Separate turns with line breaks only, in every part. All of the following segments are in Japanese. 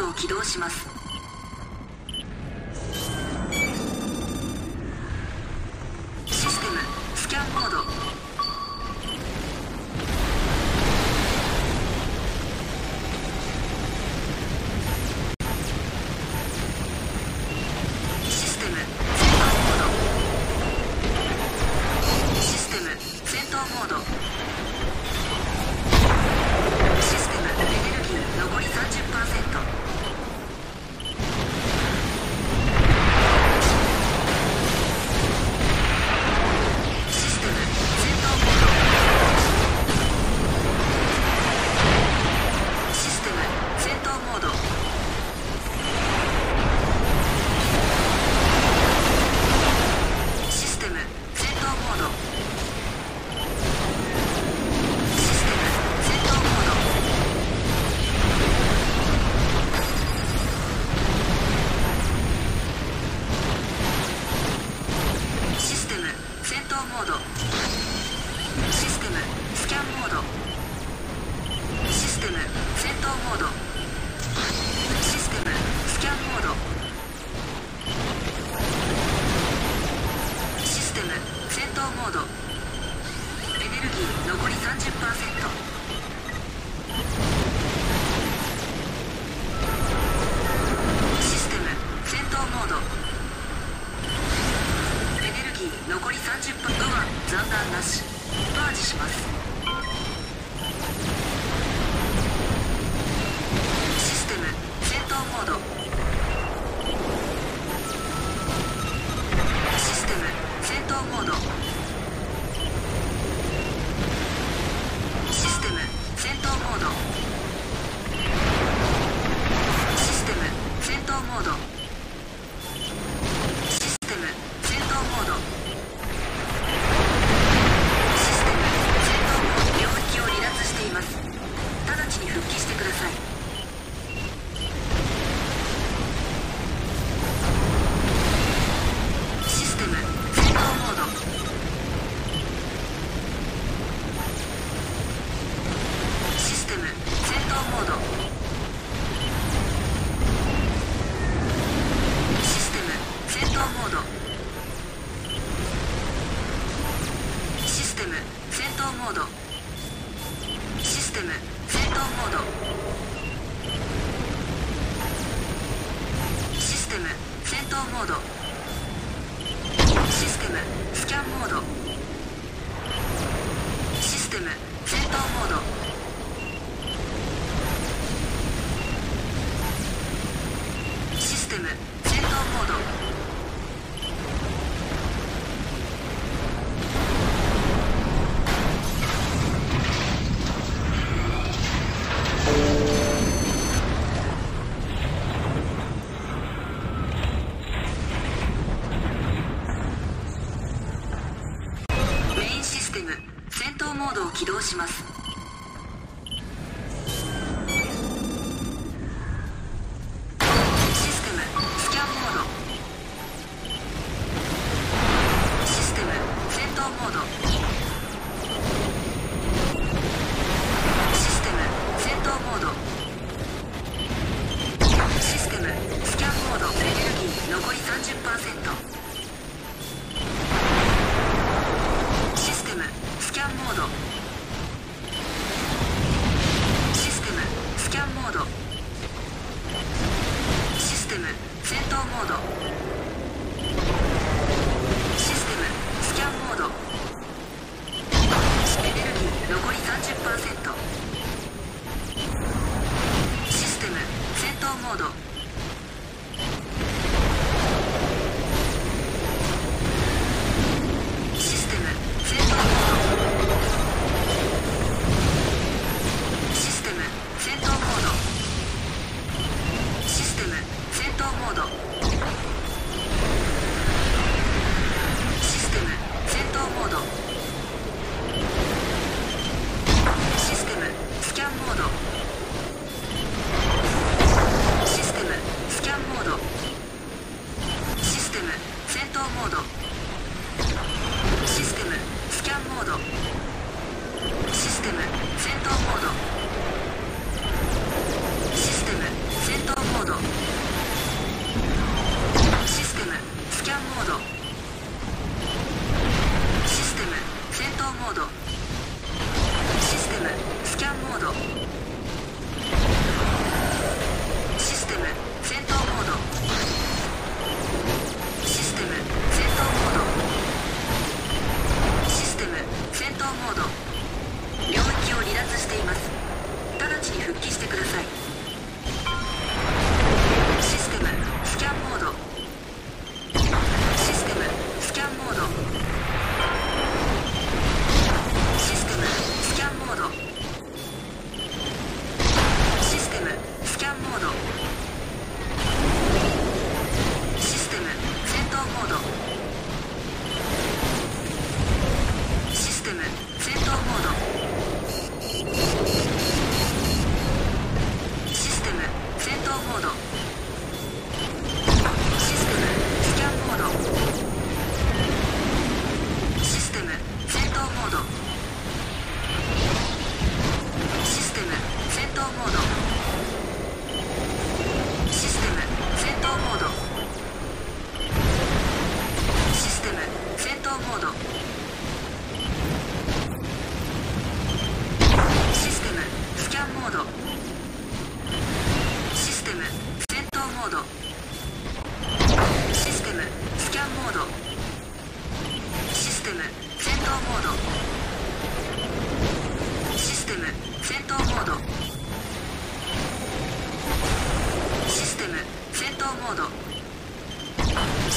ドを起動します。闘モードエネルギー残り30%。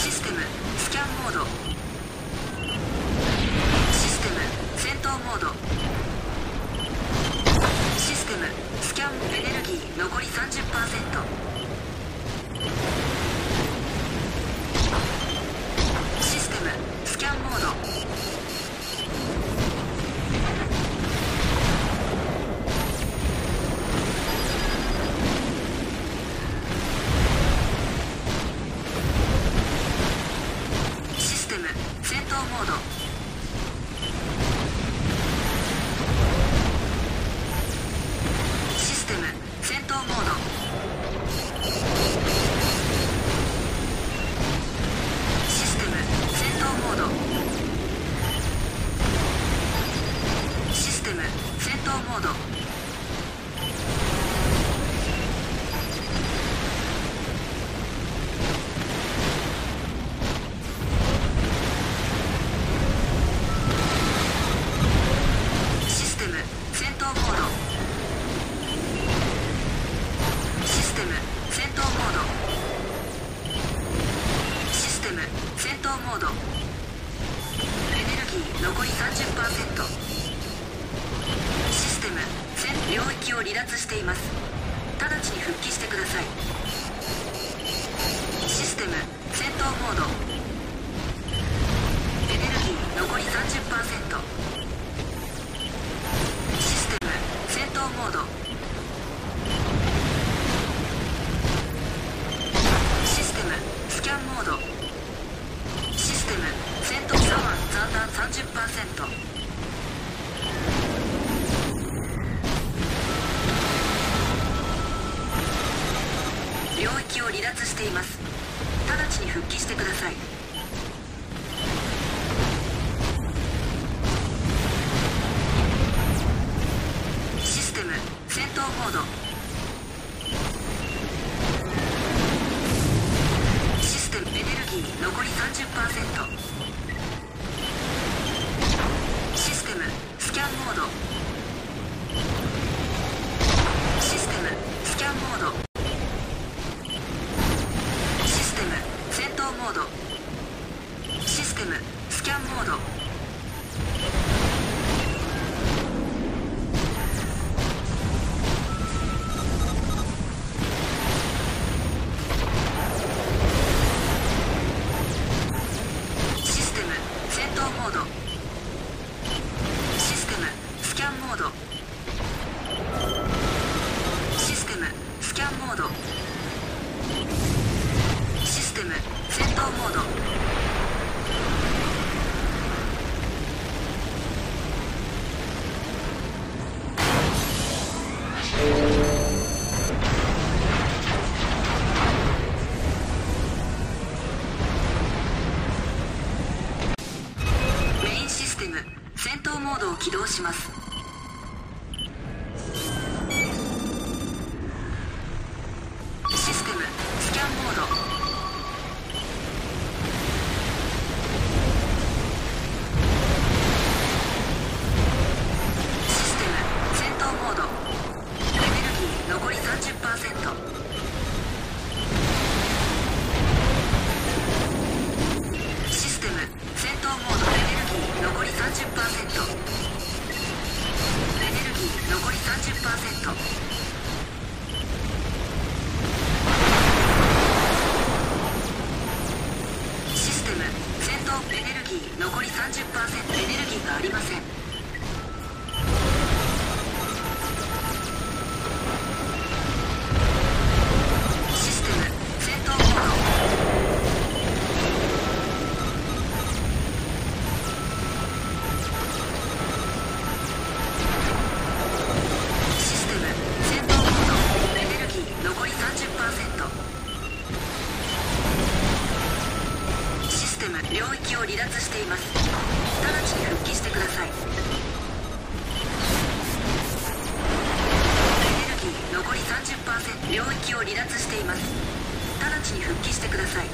システムスキャンモード。起動します。90%。を離脱しています。直ちに復帰してください。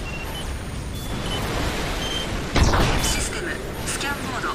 システムスキャンモード。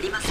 ありません。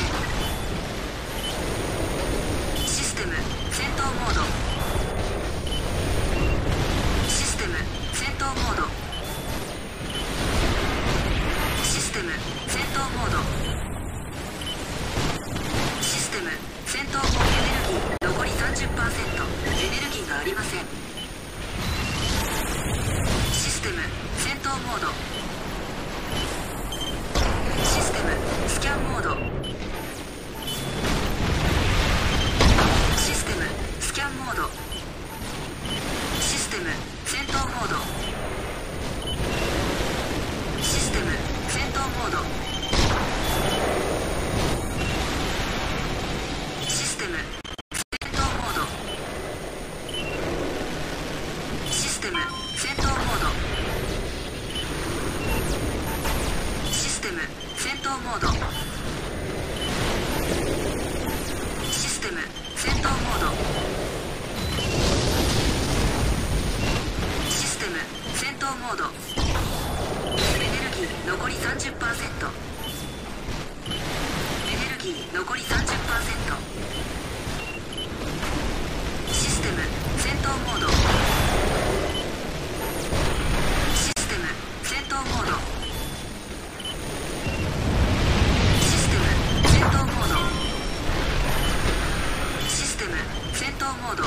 モード。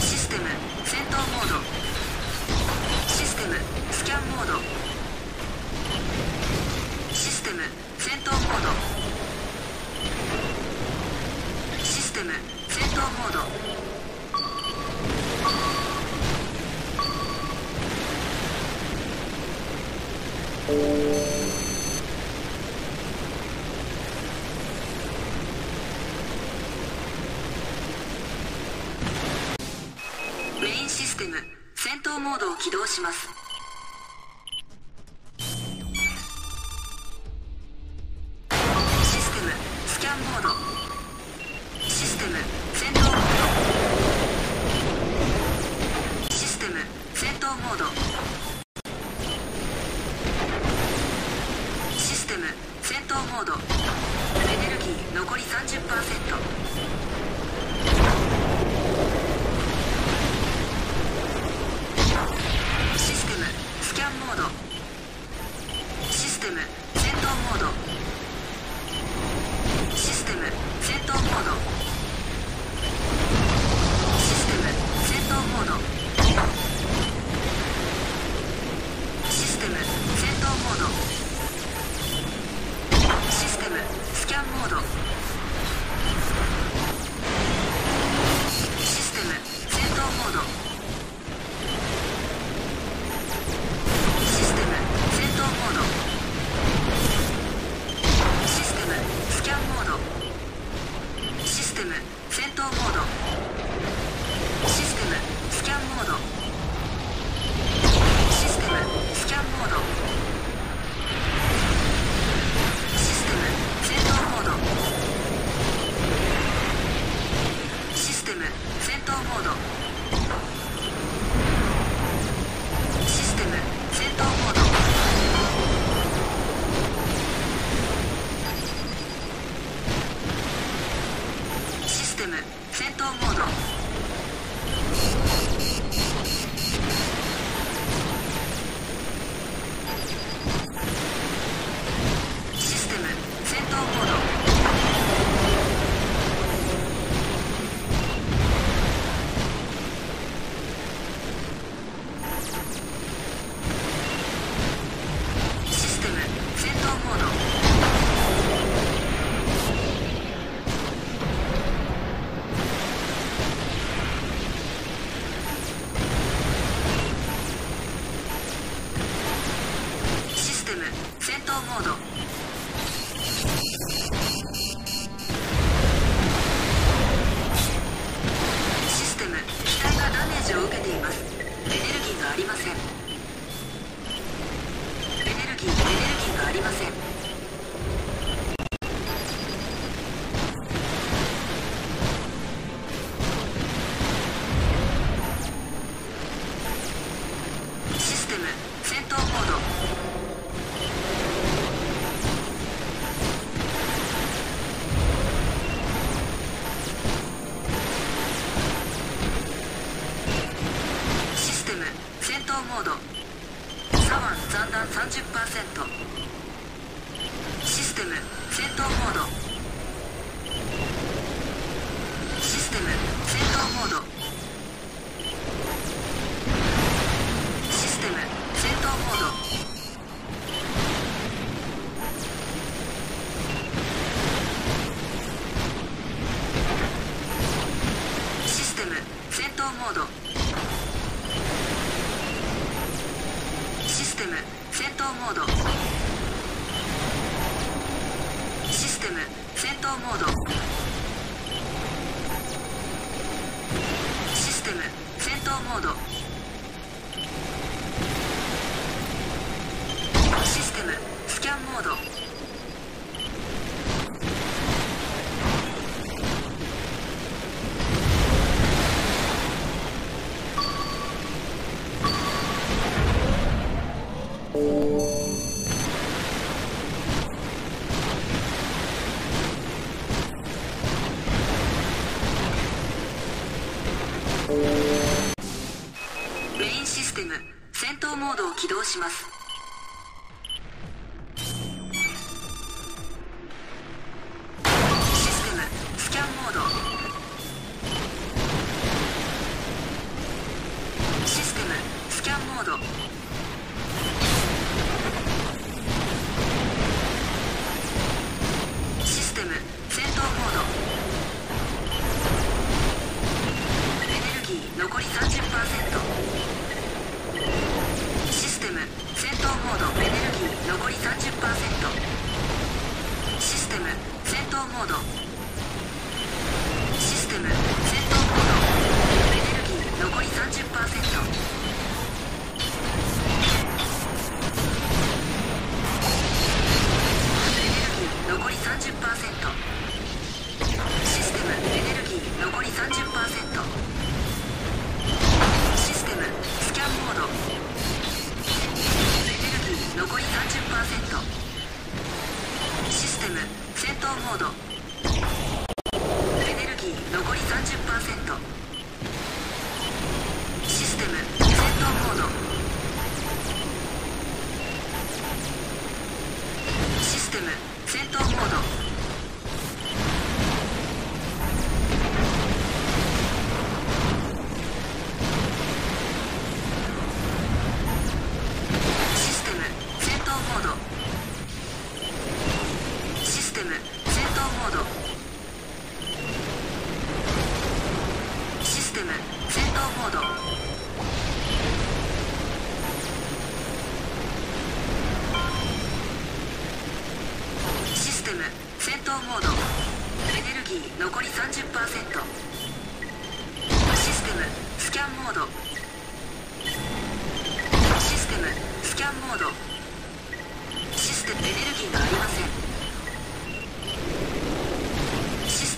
システム戦闘モード。システムスキャンモード。します。ありません。エネルギーエネルギーがありません。します。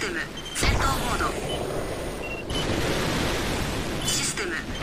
システム